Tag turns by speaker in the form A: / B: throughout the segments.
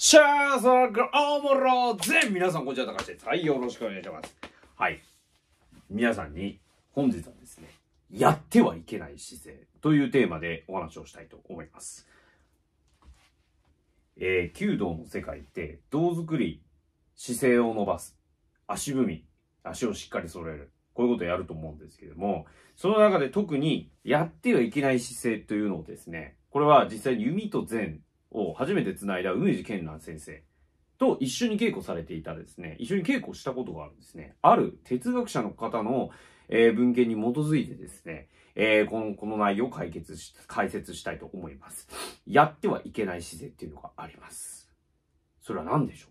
A: シャーサーグオモロ全皆さんこんにちは高橋ですはいよろしくお願いします。はい。皆さんに本日はですねやってはいけない姿勢というテーマでお話をしたいと思います。えー、弓道の世界って胴作り姿勢を伸ばす。足踏み。足をしっかり揃える。こういうことをやると思うんですけれどもその中で特にやってはいけない姿勢というのをですねこれは実際に弓と禅を初めて繋いだ梅治健蘭先生と一緒に稽古されていたですね、一緒に稽古したことがあるんですね。ある哲学者の方の、えー、文献に基づいてですね、えー、この、この内容を解決し、解説したいと思います。やってはいけない姿勢っていうのがあります。それは何でしょう？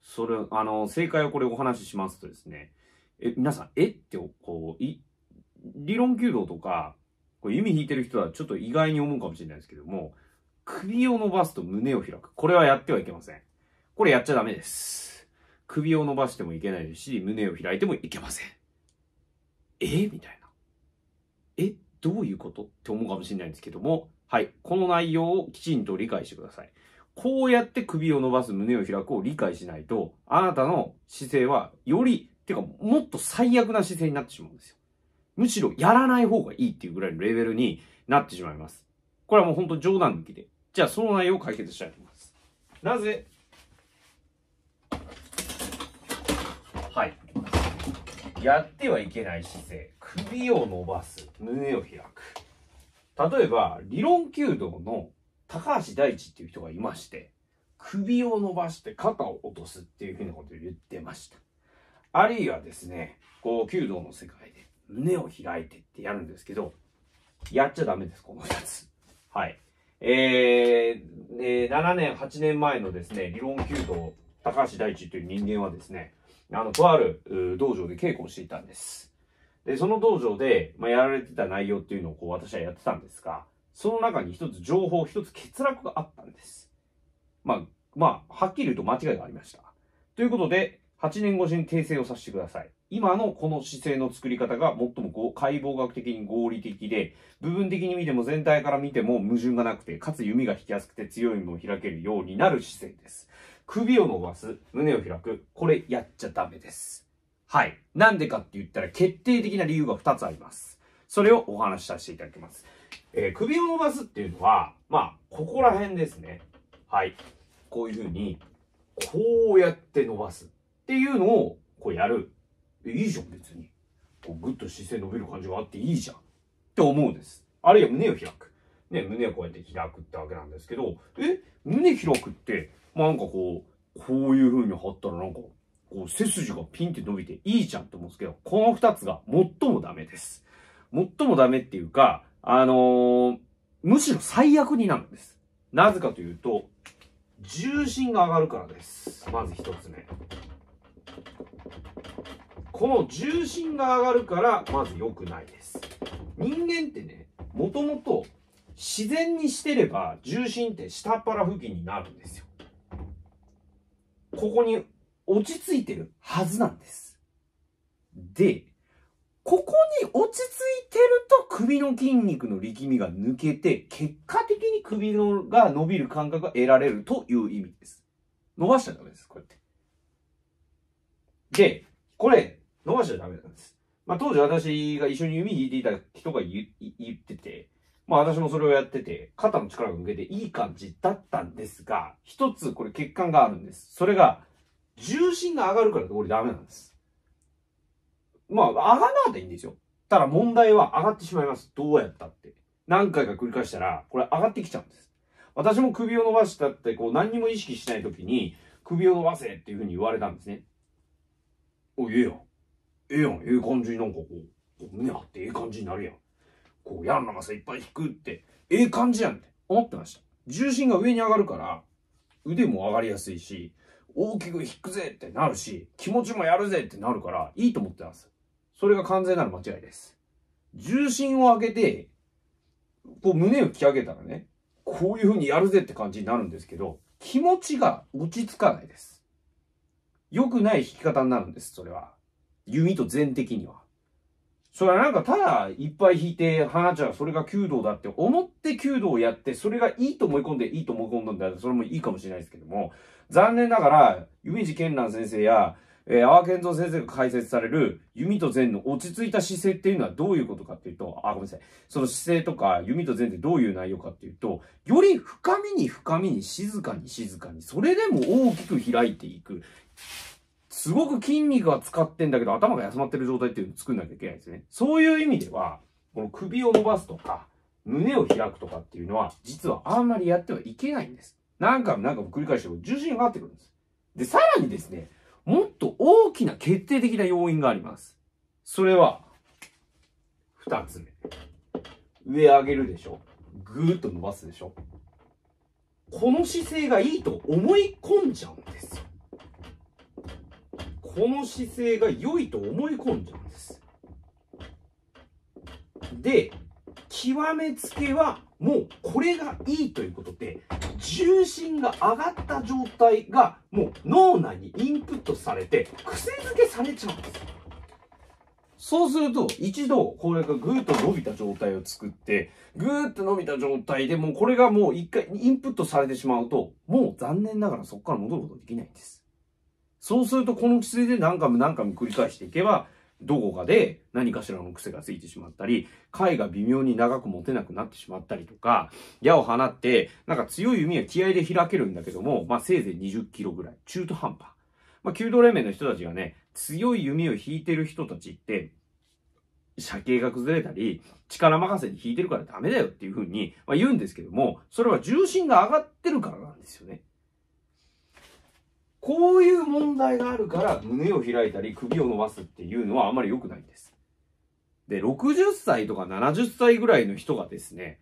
A: それ、あの、正解をこれお話ししますとですね、え、皆さん、え？って、こう、い、理論弓道とか、これ弓引いてる人はちょっと意外に思うかもしれないですけども、首を伸ばすと胸を開く。これはやってはいけません。これやっちゃダメです。首を伸ばしてもいけないですし、胸を開いてもいけません。え？みたいな。え？どういうことって思うかもしれないんですけども、はい。この内容をきちんと理解してください。こうやって首を伸ばす、胸を開くを理解しないと、あなたの姿勢はより、てかもっと最悪な姿勢になってしまうんですよ。むしろやらない方がいいっていうぐらいのレベルになってしまいます。これはもう本当冗談抜きで。じゃあその内容を解決したいと思います。なぜ？はい。やってはいけない姿勢。首を伸ばす。胸を開く。例えば、理論弓道の高橋大地っていう人がいまして、首を伸ばして肩を落とすっていうふうなことを言ってました。あるいはですね、こう、弓道の世界で胸を開いてってやるんですけど、やっちゃダメです、この二つ。はい。えー、えー、7年、8年前のですね、理論弓道、高橋大地という人間はですね、あの、とある道場で稽古をしていたんです。で、その道場で、まあ、やられてた内容っていうのをこう私はやってたんですが、その中に一つ情報、一つ欠落があったんです。まあ、まあ、はっきり言うと間違いがありました。ということで、8年越しに訂正をさせてください。今のこの姿勢の作り方が最も解剖学的に合理的で、部分的に見ても全体から見ても矛盾がなくて、かつ弓が引きやすくて強い弓を開けるようになる姿勢です。首を伸ばす、胸を開く、これやっちゃダメです。はい。なんでかって言ったら決定的な理由が2つあります。それをお話しさせていただきます。えー、首を伸ばすっていうのは、まあ、ここら辺ですね。はい。こういうふうに、こうやって伸ばすっていうのを、こうやる。いいじゃん、別に。こう、ぐっと姿勢伸びる感じがあっていいじゃん。って思うんです。あるいは胸を開く。ね、胸をこうやって開くってわけなんですけど、え胸開くって、まあなんかこう、こういう風に貼ったらなんか、こう背筋がピンって伸びていいじゃんって思うんですけど、この二つが最もダメです。最もダメっていうか、あのー、むしろ最悪になるんです。なぜかというと、重心が上がるからです。まず一つ目。この重心が上がるから、まず良くないです。人間ってね、もともと自然にしてれば重心って下っ腹付近になるんですよ。ここに落ち着いてるはずなんです。で、ここに落ち着いてると首の筋肉の力みが抜けて、結果的に首のが伸びる感覚が得られるという意味です。伸ばしちゃダメです、こうやって。で、これ、伸ばしちゃダメなんです。まあ、当時私が一緒に弓引いていた人が言ってて、まあ私もそれをやってて、肩の力が抜けていい感じだったんですが、一つこれ欠陥があるんです。それが、重心が上がるからこれダメなんです。まあ、上がらなかったらいいんですよ。ただ問題は上がってしまいます。どうやったって。何回か繰り返したら、これ上がってきちゃうんです。私も首を伸ばしたって、こう何にも意識しないときに、首を伸ばせっていうふうに言われたんですね。おい、ええやん。ええやん。ええ感じになんかこう、胸張ってええ感じになるやん。こう、やん長さいっぱい引くって、ええ感じやんって思ってました。重心が上に上がるから、腕も上がりやすいし、大きく引くぜってなるし、気持ちもやるぜってなるから、いいと思ってます。それが完全なる間違いです。重心を上げて、こう胸を引き上げたらね、こういう風にやるぜって感じになるんですけど、気持ちが落ち着かないです。良くない引き方になるんです、それは。弓と全的には。それはなんかただいっぱい引いて放っちゃう、それが弓道だって思って弓道をやって、それがいいと思い込んでいいと思い込んだんだら、それもいいかもしれないですけども、残念ながら、夢二健蘭先生や、えー、阿波健三先生が解説される弓と禅の落ち着いた姿勢っていうのはどういうことかっていうと、あ、ごめんなさい。その姿勢とか弓と禅ってどういう内容かっていうと、より深みに深みに静かに静かに、それでも大きく開いていく。すごく筋肉は使ってんだけど頭が休まってる状態っていうのを作んなきゃいけないんですね。そういう意味では、この首を伸ばすとか、胸を開くとかっていうのは、実はあんまりやってはいけないんです。何回も何回も繰り返しても重心が上がってくるんです。で、さらにですね、もっと大きな決定的な要因があります。それは、二つ目。上上げるでしょぐーっと伸ばすでしょこの姿勢がいいと思い込んじゃうんですよ。この姿勢が良いと思い込んじゃうんです。で、極めつけはもうこれがいいということで、重心が上がった状態がもう脳内にインプットされて癖づけされちゃうんです。そうすると、一度、これがぐーっと伸びた状態を作って、ぐーっと伸びた状態でもうこれがもう一回インプットされてしまうと、もう残念ながらそこから戻ることできないんです。そうすると、この姿勢で何回も何回も繰り返していけば、どこかで何かしらの癖がついてしまったり、貝が微妙に長く持てなくなってしまったりとか、矢を放って、なんか強い弓は気合で開けるんだけども、まあせいぜい20キロぐらい。中途半端。まあ弓道連盟の人たちがね、強い弓を引いてる人たちって、射形が崩れたり、力任せに引いてるからダメだよっていうふうに、まあ、言うんですけども、それは重心が上がってるからなんですよね。こういう問題があるから胸を開いたり首を伸ばすっていうのはあまり良くないんです。で、60歳とか70歳ぐらいの人がですね、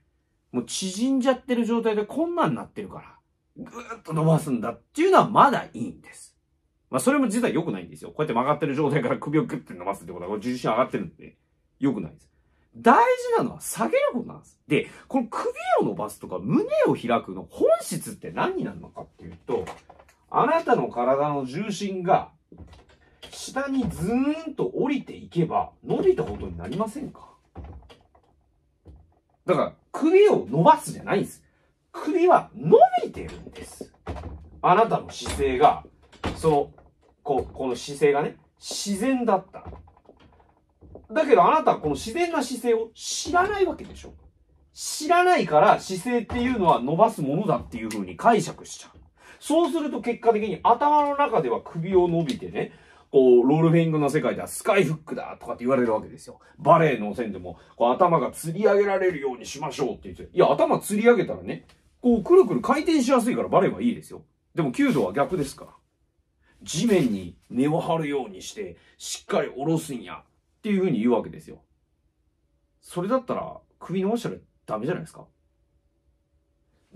A: もう縮んじゃってる状態でこんなんなってるから、ぐーっと伸ばすんだっていうのはまだいいんです。まあそれも実は良くないんですよ。こうやって曲がってる状態から首をグッて伸ばすってことは重心上がってるんで、良くないです。大事なのは下げることなんです。で、この首を伸ばすとか胸を開くの本質って何になるのかっていうと、あなたの体の重心が下にズーンと降りていけば伸びたことになりませんか？だから首を伸ばすじゃないんです。首は伸びてるんです。あなたの姿勢が、その、ここの姿勢がね、自然だった。だけどあなたはこの自然な姿勢を知らないわけでしょ知らないから姿勢っていうのは伸ばすものだっていう風に解釈しちゃう。そうすると結果的に頭の中では首を伸びてね、こう、ロールフィングの世界ではスカイフックだとかって言われるわけですよ。バレエの線でも、こう頭が吊り上げられるようにしましょうって言って、いや、頭吊り上げたらね、こう、くるくる回転しやすいからバレエはいいですよ。でも、弓道は逆ですから。地面に根を張るようにして、しっかり下ろすんや、っていうふうに言うわけですよ。それだったら、首伸ばしたらダメじゃないですか。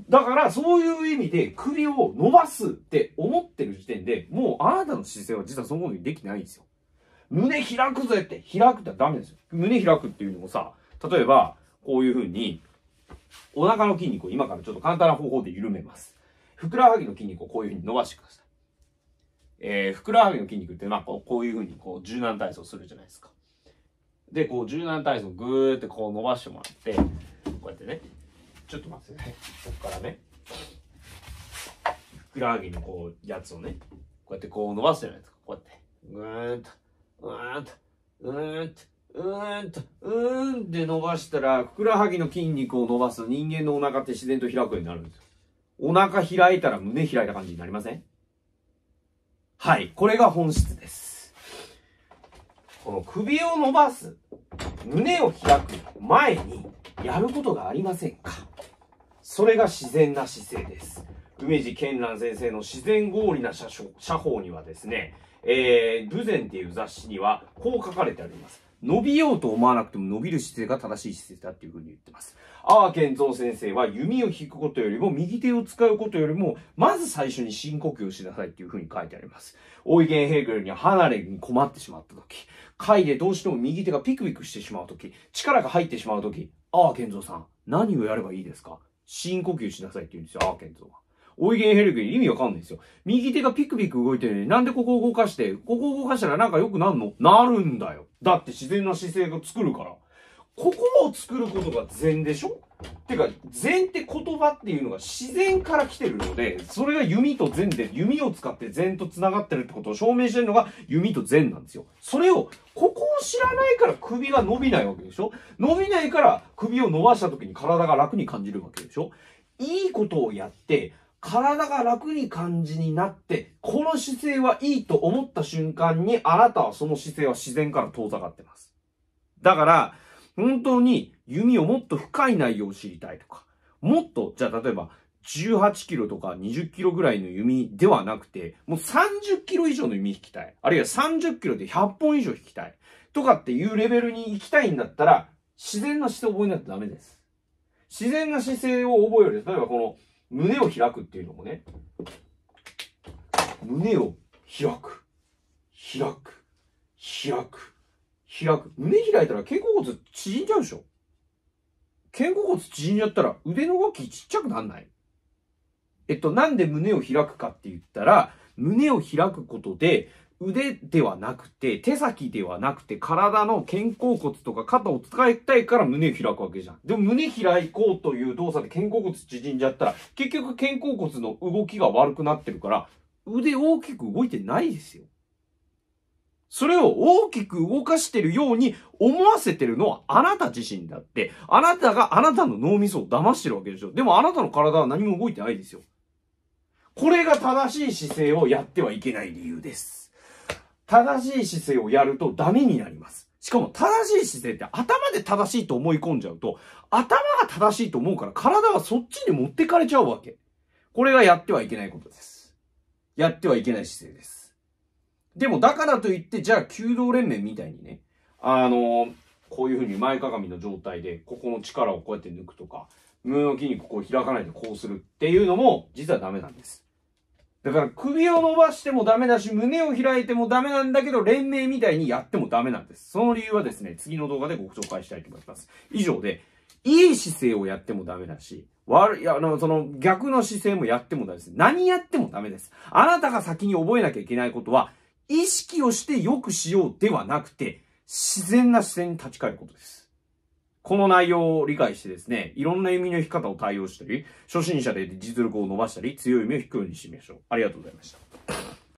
A: だから、そういう意味で首を伸ばすって思ってる時点で、もうあなたの姿勢は実はそのことにできてないんですよ。胸開くぜって開くってダメですよ。胸開くっていうのもさ、例えば、こういう風に、お腹の筋肉を今からちょっと簡単な方法で緩めます。ふくらはぎの筋肉をこういう風に伸ばしてください。えー、ふくらはぎの筋肉って、まあこう、こういう風にこう柔軟体操するじゃないですか。で、こう柔軟体操ぐーってこう伸ばしてもらって、こうやってね、ちょっと待ってね。こっからね。ふくらはぎのこう、やつをね、こうやってこう伸ばすじゃないですか。こうやって。ぐーんと、うーんと、うーんと、うーんと、うーんって伸ばしたら、ふくらはぎの筋肉を伸ばす人間のお腹って自然と開くようになるんですよ。お腹開いたら胸開いた感じになりません？はい。これが本質です。この首を伸ばす、胸を開く前にやることがありませんか？それが自然な姿勢です。梅地健蘭先生の自然合理な写写法にはですね、えー、武前っていう雑誌にはこう書かれてあります。伸びようと思わなくても伸びる姿勢が正しい姿勢だっていうふうに言ってます。阿波健三先生は弓を引くことよりも右手を使うことよりも、まず最初に深呼吸をしなさいっていうふうに書いてあります。大井源ヘーゲルには離れに困ってしまった時、貝でどうしても右手がピクピクしてしまう時、力が入ってしまう時、ああ健三さん、何をやればいいですか？深呼吸しなさいって言うんですよ、ああケンゾは。オイゲンヘルゲン意味わかんないですよ。右手がピクピク動いてるのに、なんでここを動かして、ここを動かしたらなんか良くなるの？なるんだよ。だって自然な姿勢が作るから。ここを作ることが禅でしょ？てか、禅って言葉っていうのが自然から来てるので、それが弓と禅で、弓を使って禅と繋がってるってことを証明してるのが弓と禅なんですよ。それを、ここを知らないから首が伸びないわけでしょ？伸びないから首を伸ばした時に体が楽に感じるわけでしょ？いいことをやって、体が楽に感じになって、この姿勢はいいと思った瞬間に、あなたはその姿勢は自然から遠ざかってます。だから、本当に弓をもっと深い内容を知りたいとか、もっと、じゃあ例えば、18キロとか20キロぐらいの弓ではなくて、もう30キロ以上の弓引きたい。あるいは30キロで100本以上引きたい。とかっていうレベルに行きたいんだったら、自然な姿勢を覚えないとダメです。自然な姿勢を覚える。例えばこの胸を開くっていうのもね、胸を開く。開く。開く。開く。胸開いたら肩甲骨縮んじゃうでしょ肩甲骨縮んじゃったら腕の動きちっちゃくなんないえっと、なんで胸を開くかって言ったら、胸を開くことで、腕ではなくて、手先ではなくて、体の肩甲骨とか肩を使いたいから胸を開くわけじゃん。でも胸開こうという動作で肩甲骨縮んじゃったら、結局肩甲骨の動きが悪くなってるから、腕大きく動いてないですよ。それを大きく動かしてるように思わせてるのはあなた自身だって、あなたがあなたの脳みそを騙してるわけでしょ。でもあなたの体は何も動いてないですよ。これが正しい姿勢をやってはいけない理由です。正しい姿勢をやるとダメになります。しかも正しい姿勢って頭で正しいと思い込んじゃうと、頭が正しいと思うから体はそっちに持ってかれちゃうわけ。これがやってはいけないことです。やってはいけない姿勢です。でもだからといって、じゃあ弓道連盟みたいにね、あのこういうふうに前かがみの状態で、ここの力をこうやって抜くとか、胸の筋肉ここを開かないでこうするっていうのも、実はダメなんです。だから首を伸ばしてもダメだし、胸を開いてもダメなんだけど、連盟みたいにやってもダメなんです。その理由はですね、次の動画でご紹介したいと思います。以上で、いい姿勢をやってもダメだし、悪い、あの、その逆の姿勢もやってもダメです。何やってもダメです。あなたが先に覚えなきゃいけないことは、意識をして良くしようではなくて、自然な視線に立ち返ることです。この内容を理解してですね、いろんな弓の引き方を対応したり、初心者で実力を伸ばしたり、強い弓を引くようにしてみましょう。ありがとうございました。